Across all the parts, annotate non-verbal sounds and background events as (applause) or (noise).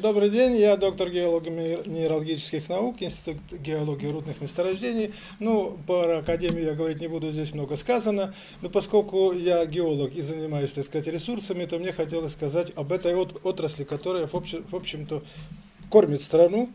Добрый день, я доктор геологии-минералогических наук, Институт геологии рудных месторождений. Ну, про академию я говорить не буду, здесь много сказано, но поскольку я геолог и занимаюсь, так сказать, ресурсами, то мне хотелось сказать об этой отрасли, которая, в общем-то, кормит страну,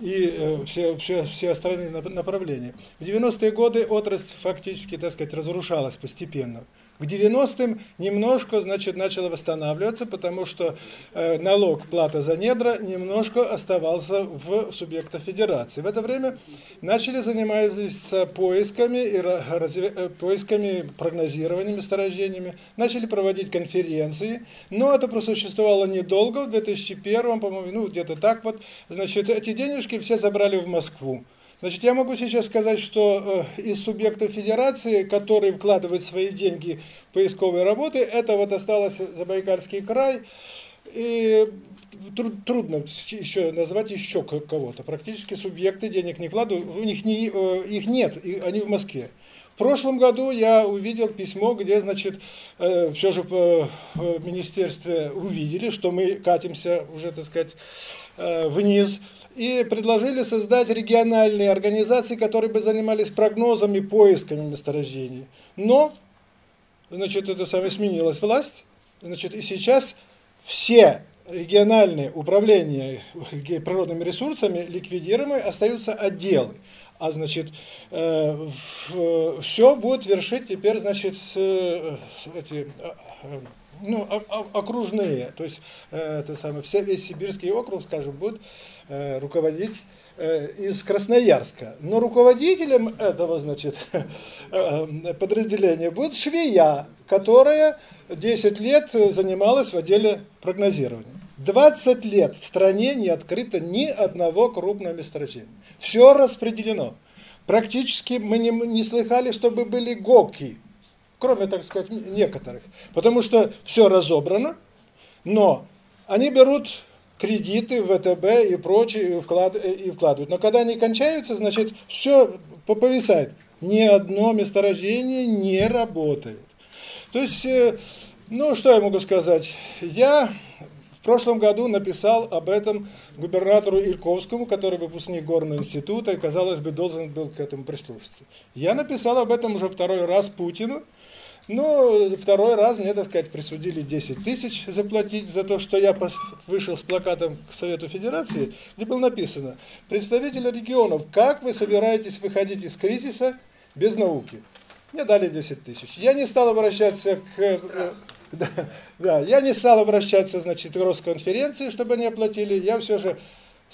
и э, все, все, все остальные направления. В 90-е годы отрасль фактически, так сказать, разрушалась постепенно. К 90-м немножко, значит, начало восстанавливаться, потому что э, налог, плата за недра немножко оставался в субъектах федерации. В это время начали заниматься поисками, и разве, э, поисками прогнозированием месторождениями, начали проводить конференции, но это просуществовало недолго, в 2001, по-моему, ну где-то так вот, значит, эти денежки все забрали в Москву. Значит, я могу сейчас сказать, что э, из субъектов федерации, которые вкладывают свои деньги в поисковые работы, это вот осталось Забайкальский край, и трудно еще назвать еще кого-то. Практически субъекты денег не вкладывают, у них не, э, их нет, они в Москве. В прошлом году я увидел письмо, где, значит, э, все же в министерстве увидели, что мы катимся уже, так сказать, э, вниз, и предложили создать региональные организации, которые бы занимались прогнозами, поисками месторождений. Но, значит, это самое сменилась власть, значит, и сейчас все региональные управления природными ресурсами ликвидируемые, остаются отделы. А значит, э, все будет вершить теперь, значит, э, эти, а, а, ну, окружные, то есть э, это самое, все, весь Сибирский округ, скажем, будет э, руководить э, из Красноярска. Но руководителем этого, значит, (laughs) э, подразделения будет швея, которая 10 лет занималась в отделе прогнозирования. 20 лет в стране не открыто ни одного крупного месторождения. Все распределено. Практически мы не, не слыхали, чтобы были ГОКи, кроме, так сказать, некоторых. Потому что все разобрано, но они берут кредиты, ВТБ и прочее, и, вклад, и вкладывают. Но когда они кончаются, значит, все повисает. Ни одно месторождение не работает. То есть, э, ну, что я могу сказать? Я в прошлом году написал об этом губернатору Ильковскому, который выпускник Горного института, и, казалось бы, должен был к этому прислушаться. Я написал об этом уже второй раз Путину, но второй раз мне, так сказать, присудили 10 тысяч заплатить за то, что я вышел с плакатом к Совету Федерации, где было написано «Представители регионов, как вы собираетесь выходить из кризиса без науки?» Мне дали 10 тысяч. Я не стал обращаться к да, (laughs) да, я не стал обращаться, значит, к Росконференции, чтобы они оплатили. Я все же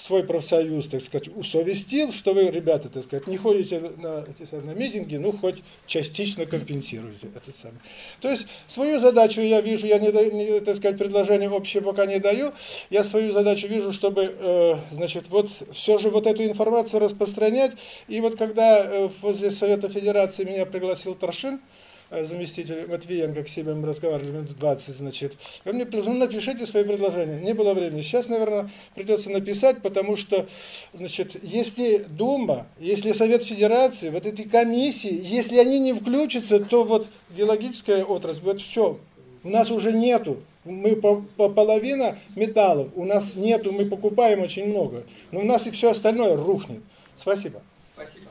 свой профсоюз, так сказать, усовестил, что вы, ребята, так сказать, не ходите на, эти, на митинги, ну, хоть частично компенсируете этот самый. То есть, свою задачу я вижу, я, не, не так сказать, предложение общее пока не даю, я свою задачу вижу, чтобы, э, значит, вот все же вот эту информацию распространять, и вот когда э, возле Совета Федерации меня пригласил Торшин, Э, заместитель Матвиенко к себе мы разговаривали минут 20, значит. Он мне ну, напишите свои предложения. Не было времени. Сейчас, наверное, придется написать, потому что, значит, если Дума, если Совет Федерации, вот эти комиссии, если они не включатся, то вот геологическая отрасль, вот все, у нас уже нету. Мы по, по половина металлов, у нас нету, мы покупаем очень много. Но у нас и все остальное рухнет. Спасибо. Спасибо.